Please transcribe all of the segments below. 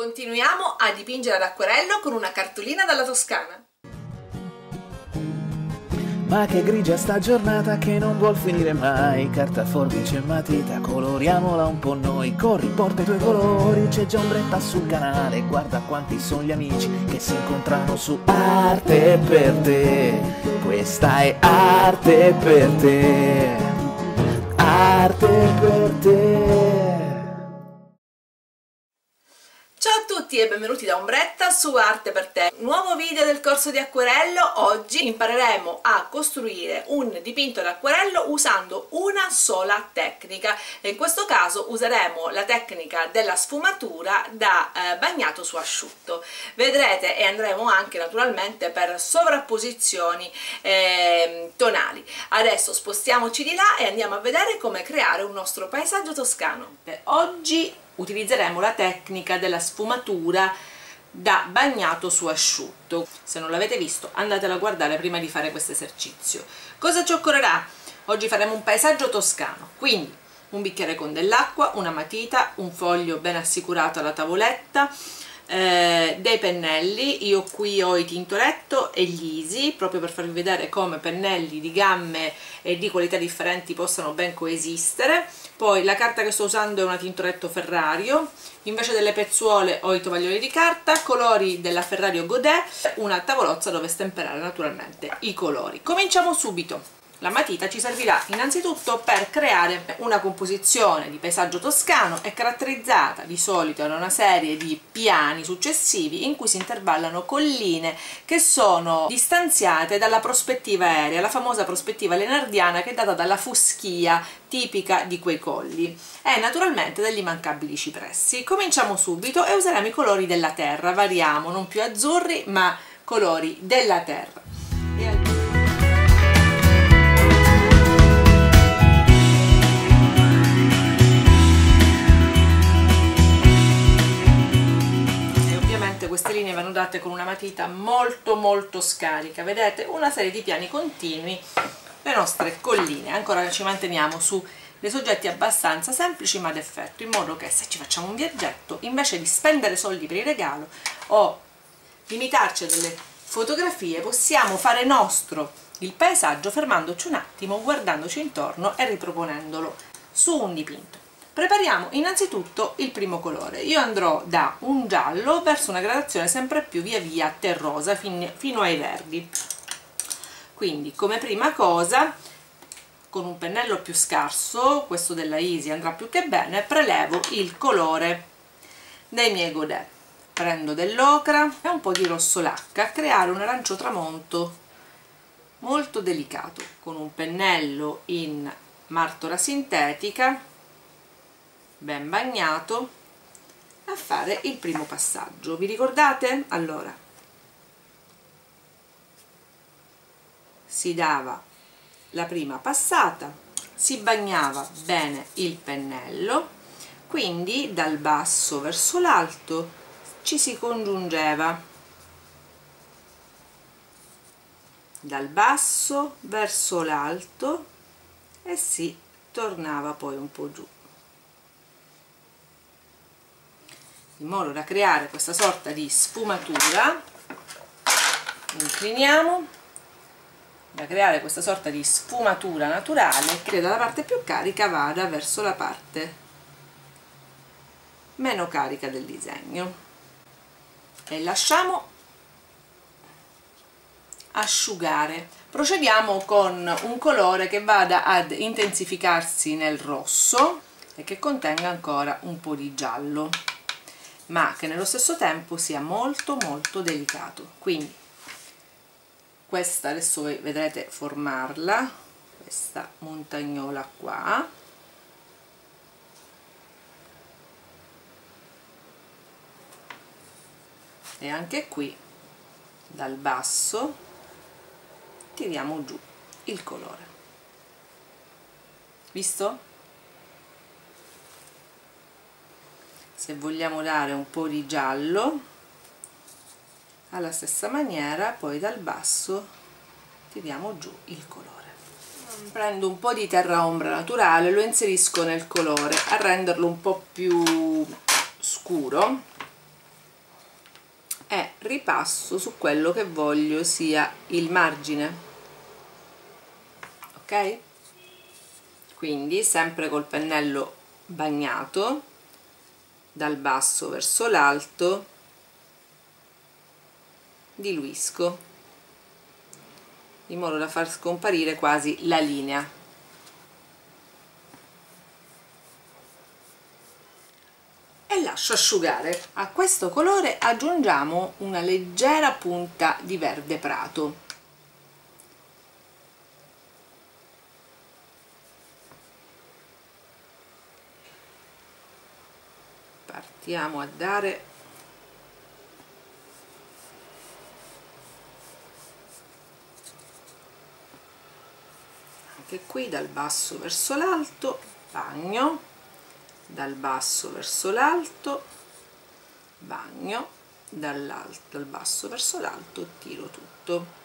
Continuiamo a dipingere ad acquerello con una cartolina dalla Toscana. Ma che grigia sta giornata che non vuol finire mai. Carta, forbice e matita, coloriamola un po' noi. Corri, porta i tuoi colori, c'è già ombretta sul canale. Guarda quanti sono gli amici che si incontrano su Arte per te. Questa è arte per te. Arte per te tutti e benvenuti da Ombretta su Arte per te. Nuovo video del corso di acquerello. Oggi impareremo a costruire un dipinto d'acquerello usando una sola tecnica. In questo caso useremo la tecnica della sfumatura da eh, bagnato su asciutto. Vedrete e andremo anche naturalmente per sovrapposizioni eh, tonali. Adesso spostiamoci di là e andiamo a vedere come creare un nostro paesaggio toscano. Oggi utilizzeremo la tecnica della sfumatura da bagnato su asciutto se non l'avete visto andatelo a guardare prima di fare questo esercizio cosa ci occorrerà? oggi faremo un paesaggio toscano quindi un bicchiere con dell'acqua, una matita, un foglio ben assicurato alla tavoletta eh, dei pennelli, io qui ho i tintoretto e gli easy proprio per farvi vedere come pennelli di gamme e di qualità differenti possano ben coesistere. Poi la carta che sto usando è una tintoretto Ferrario invece delle pezzuole ho i tovaglioli di carta colori della Ferrario Godet una tavolozza dove stemperare naturalmente i colori. Cominciamo subito la matita ci servirà innanzitutto per creare una composizione di paesaggio toscano, è caratterizzata di solito da una serie di piani successivi in cui si intervallano colline che sono distanziate dalla prospettiva aerea, la famosa prospettiva lenardiana che è data dalla fuschia tipica di quei colli e naturalmente dagli immancabili cipressi. Cominciamo subito e useremo i colori della terra, variamo, non più azzurri ma colori della terra. Queste linee vanno date con una matita molto molto scarica. Vedete una serie di piani continui le nostre colline. Ancora ci manteniamo su dei soggetti abbastanza semplici ma d'effetto in modo che se ci facciamo un viaggetto invece di spendere soldi per il regalo o limitarci a delle fotografie possiamo fare nostro il paesaggio fermandoci un attimo guardandoci intorno e riproponendolo su un dipinto prepariamo innanzitutto il primo colore. Io andrò da un giallo verso una gradazione sempre più via via terrosa fin, fino ai verdi. Quindi come prima cosa con un pennello più scarso questo della Easy andrà più che bene prelevo il colore dei miei godet. Prendo dell'ocra e un po' di rosso lacca a creare un arancio tramonto molto delicato con un pennello in martora sintetica ben bagnato a fare il primo passaggio. Vi ricordate? allora. Si dava la prima passata si bagnava bene il pennello quindi dal basso verso l'alto ci si congiungeva. Dal basso verso l'alto e si tornava poi un po' giù in modo da creare questa sorta di sfumatura incliniamo da creare questa sorta di sfumatura naturale che dalla parte più carica vada verso la parte meno carica del disegno. E lasciamo asciugare. Procediamo con un colore che vada ad intensificarsi nel rosso e che contenga ancora un po' di giallo ma che nello stesso tempo sia molto molto delicato. Quindi questa adesso vedrete formarla questa montagnola qua. E anche qui dal basso tiriamo giù il colore. Visto? Se vogliamo dare un po' di giallo alla stessa maniera poi dal basso tiriamo giù il colore. Prendo un po' di terra ombra naturale lo inserisco nel colore a renderlo un po' più scuro e ripasso su quello che voglio sia il margine ok? Quindi sempre col pennello bagnato dal basso verso l'alto diluisco in modo da far scomparire quasi la linea. E lascio asciugare. A questo colore aggiungiamo una leggera punta di verde prato partiamo a dare anche qui dal basso verso l'alto bagno dal basso verso l'alto bagno dall'alto dal basso verso l'alto tiro tutto.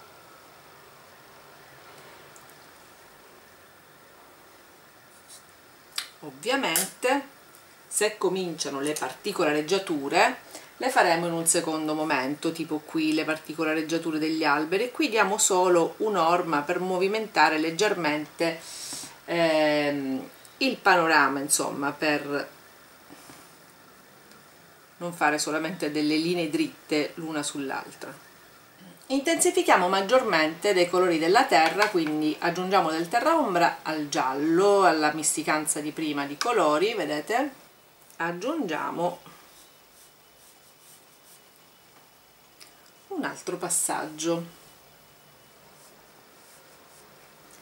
Ovviamente se cominciano le particolareggiature le faremo in un secondo momento tipo qui le particolareggiature degli alberi. Qui diamo solo un'orma per movimentare leggermente ehm, il panorama insomma per non fare solamente delle linee dritte l'una sull'altra. Intensifichiamo maggiormente dei colori della terra quindi aggiungiamo del terra ombra al giallo alla misticanza di prima di colori vedete aggiungiamo un altro passaggio.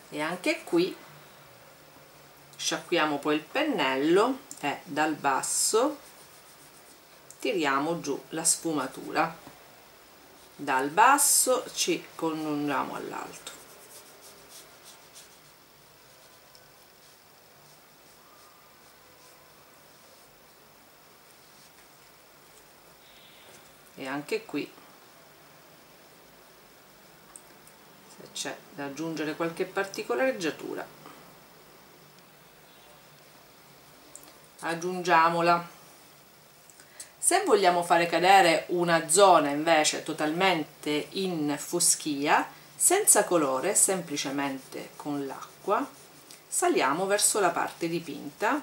E anche qui sciacquiamo poi il pennello e dal basso tiriamo giù la sfumatura. Dal basso ci congiungiamo all'alto e anche qui se c'è da aggiungere qualche particolareggiatura aggiungiamola. Se vogliamo fare cadere una zona invece totalmente in foschia senza colore semplicemente con l'acqua saliamo verso la parte dipinta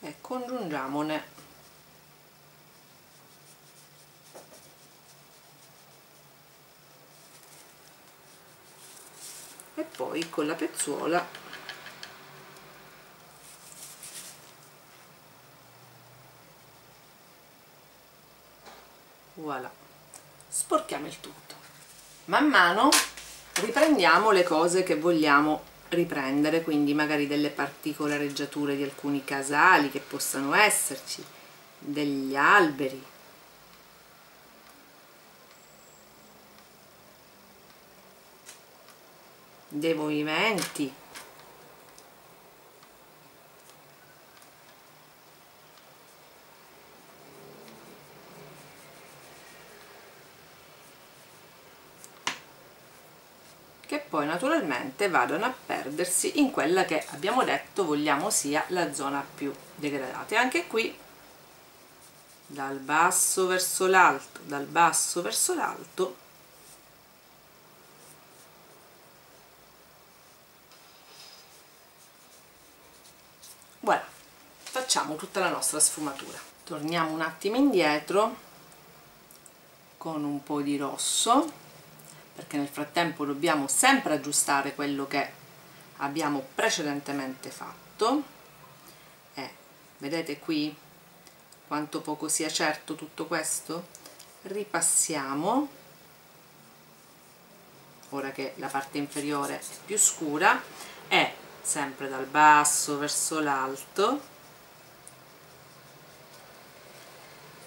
e congiungiamone poi con la pezzuola voilà. Sporchiamo il tutto. Man mano riprendiamo le cose che vogliamo riprendere quindi magari delle particolareggiature di alcuni casali che possano esserci degli alberi dei movimenti. Che poi naturalmente vadano a perdersi in quella che abbiamo detto vogliamo sia la zona più degradata. E anche qui dal basso verso l'alto dal basso verso l'alto voilà facciamo tutta la nostra sfumatura. Torniamo un attimo indietro con un po' di rosso perché nel frattempo dobbiamo sempre aggiustare quello che abbiamo precedentemente fatto. E vedete qui quanto poco sia certo tutto questo? Ripassiamo. Ora che la parte inferiore è più scura e sempre dal basso verso l'alto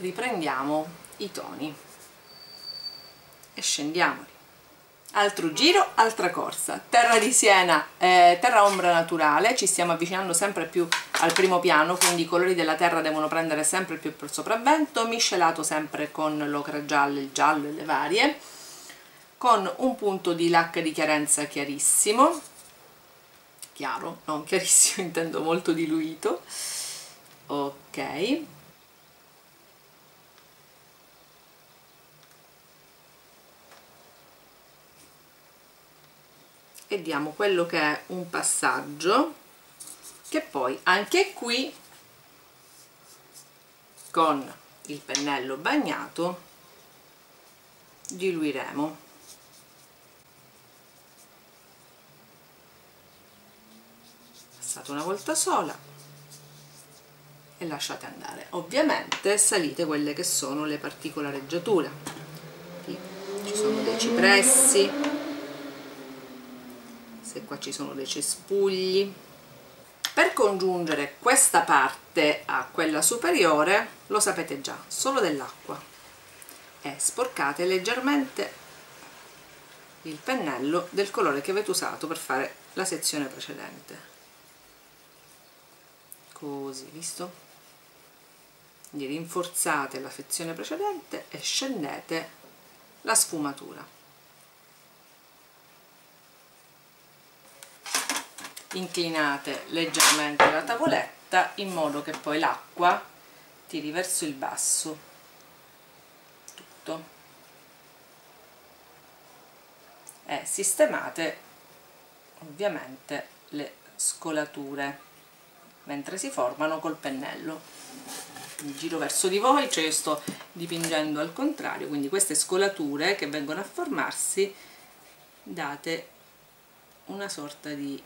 riprendiamo i toni. E scendiamoli. Altro giro, altra corsa. Terra di siena, eh, terra ombra naturale. Ci stiamo avvicinando sempre più al primo piano quindi i colori della terra devono prendere sempre più il sopravvento. Miscelato sempre con l'ocra gialla, il giallo e le varie. Con un punto di lacca di chiarenza chiarissimo. Chiaro, non chiarissimo, intendo molto diluito. Ok e diamo quello che è un passaggio che poi anche qui con il pennello bagnato diluiremo. Passate una volta sola e lasciate andare. Ovviamente salite quelle che sono le particolareggiature ci sono dei cipressi se qua ci sono dei cespugli. Per congiungere questa parte a quella superiore lo sapete già solo dell'acqua. E sporcate leggermente il pennello del colore che avete usato per fare la sezione precedente. Così visto? Quindi rinforzate la sezione precedente e scendete la sfumatura inclinate leggermente la tavoletta in modo che poi l'acqua tiri verso il basso. Tutto. E sistemate ovviamente le scolature mentre si formano col pennello. Mi giro verso di voi, cioè io sto dipingendo al contrario quindi queste scolature che vengono a formarsi date una sorta di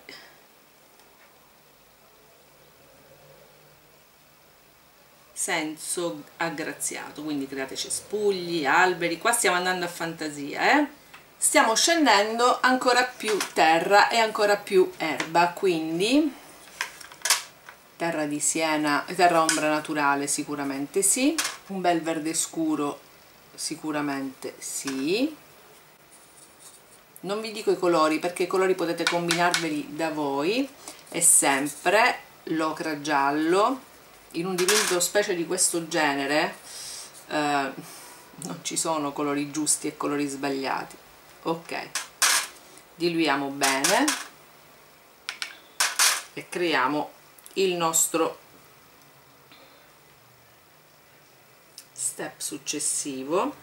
senso aggraziato quindi create cespugli, alberi qua stiamo andando a fantasia eh? stiamo scendendo ancora più terra e ancora più erba quindi terra di siena, terra ombra naturale sicuramente sì un bel verde scuro sicuramente sì non vi dico i colori perché i colori potete combinarveli da voi è sempre l'ocra giallo in un dipinto specie di questo genere eh, non ci sono colori giusti e colori sbagliati. Ok. Diluiamo bene e creiamo il nostro step successivo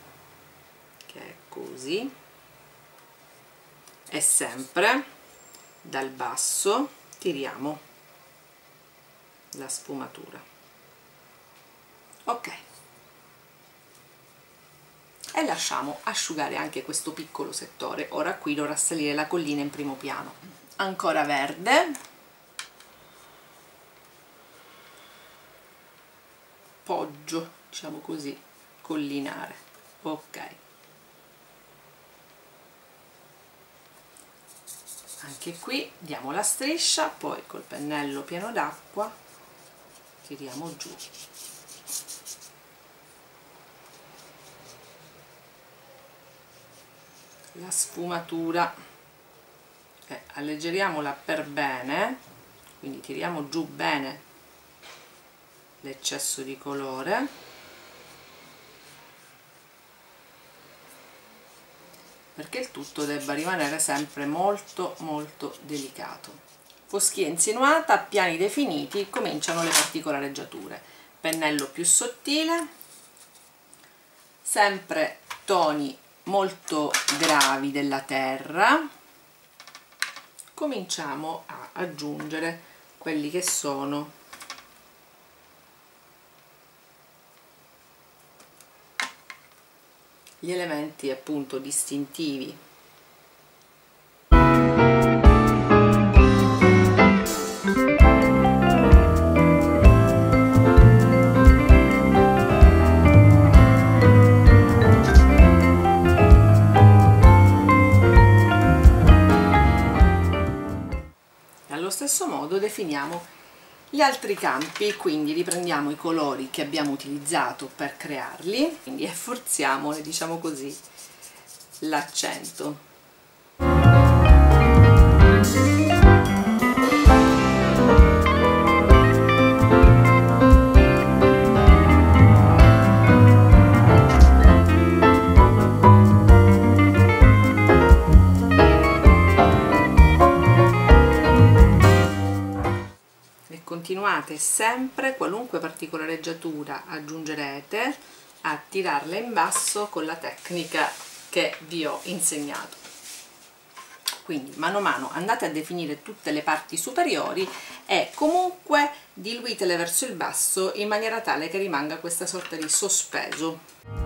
che è così. E sempre dal basso tiriamo la sfumatura ok. E lasciamo asciugare anche questo piccolo settore. Ora qui dovrà salire la collina in primo piano. Ancora verde. Poggio diciamo così collinare. Ok. Anche qui diamo la striscia poi col pennello pieno d'acqua tiriamo giù la sfumatura. Eh, alleggeriamola per bene quindi tiriamo giù bene l'eccesso di colore. Perché il tutto debba rimanere sempre molto molto delicato. Foschia insinuata, piani definiti, cominciano le particolareggiature pennello più sottile. Sempre toni molto gravi della terra. Cominciamo a aggiungere quelli che sono. Gli elementi appunto distintivi definiamo gli altri campi, quindi riprendiamo i colori che abbiamo utilizzato per crearli quindi e forziamo, diciamo così, l'accento. Continuate sempre qualunque particolareggiatura aggiungerete a tirarla in basso con la tecnica che vi ho insegnato. Quindi mano a mano andate a definire tutte le parti superiori e comunque diluitele verso il basso in maniera tale che rimanga questa sorta di sospeso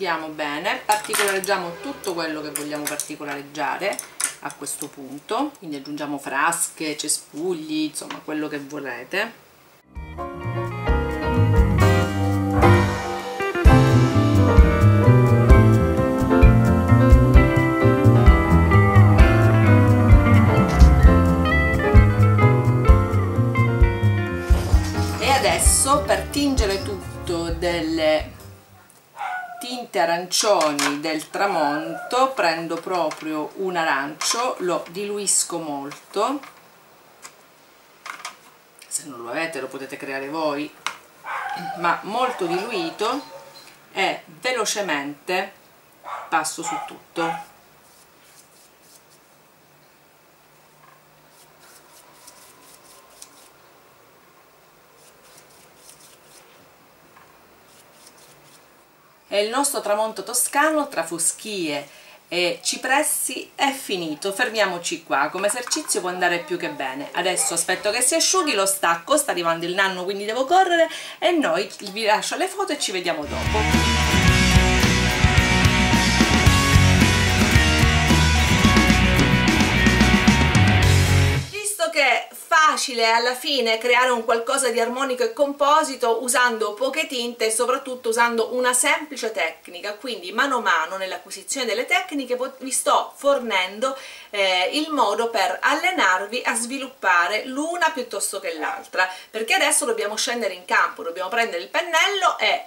asciughiamo bene particolareggiamo tutto quello che vogliamo particolareggiare a questo punto quindi aggiungiamo frasche, cespugli, insomma quello che vorrete. Adesso per tingere tutto delle tinte arancioni del tramonto prendo proprio un arancio lo diluisco molto. Se non lo avete lo potete creare voi. Ma molto diluito e velocemente passo su tutto e il nostro tramonto toscano tra foschie e cipressi è finito, fermiamoci qua, come esercizio può andare più che bene. Adesso aspetto che si asciughi, lo stacco, sta arrivando il nanno quindi devo correre e noi vi lascio le foto e ci vediamo dopo. Facile alla fine creare un qualcosa di armonico e composito usando poche tinte e soprattutto usando una semplice tecnica. Quindi mano a mano nell'acquisizione delle tecniche vi sto fornendo eh, il modo per allenarvi a sviluppare l'una piuttosto che l'altra. Perché adesso dobbiamo scendere in campo dobbiamo prendere il pennello e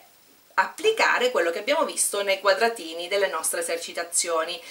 applicare quello che abbiamo visto nei quadratini delle nostre esercitazioni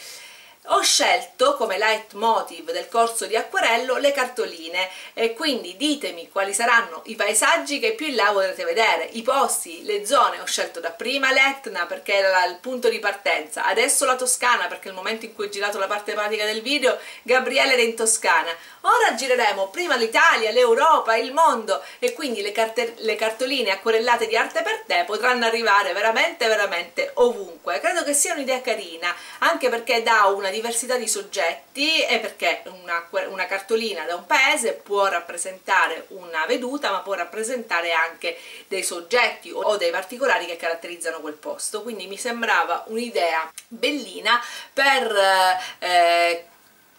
ho scelto come leitmotiv del corso di acquerello le cartoline e quindi ditemi quali saranno i paesaggi che più in là vorrete vedere, i posti, le zone, ho scelto da prima l'Etna perché era il punto di partenza, adesso la Toscana perché nel momento in cui ho girato la parte pratica del video Gabriele era in Toscana, ora gireremo prima l'Italia, l'Europa, il mondo e quindi le, le cartoline acquerellate di arte per te potranno arrivare veramente veramente ovunque, credo che sia un'idea carina anche perché dà una diversità di soggetti e perché una, una, cartolina da un paese può rappresentare una veduta ma può rappresentare anche dei soggetti o dei particolari che caratterizzano quel posto. Quindi mi sembrava un'idea bellina per eh,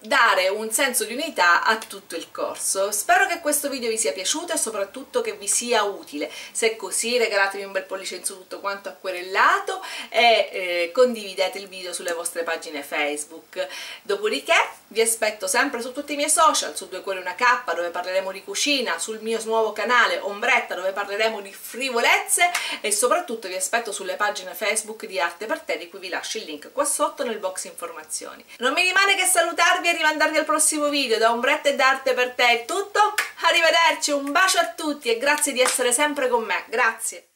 dare un senso di unità a tutto il corso. Spero che questo video vi sia piaciuto e soprattutto che vi sia utile. Se è così regalatevi un bel pollice in su tutto quanto acquerellato e eh, condividete il video sulle vostre pagine Facebook. Dopodiché vi aspetto sempre su tutti i miei social, su Due Cuori Una K dove parleremo di cucina, sul mio nuovo canale Ombretta dove parleremo di frivolezze e soprattutto vi aspetto sulle pagine Facebook di Arte per Te di cui vi lascio il link qua sotto nel box informazioni. Non mi rimane che salutarvi e rimandarvi al prossimo video da Ombretta ed Arte per te è tutto. Arrivederci un bacio a tutti e grazie di essere sempre con me. Grazie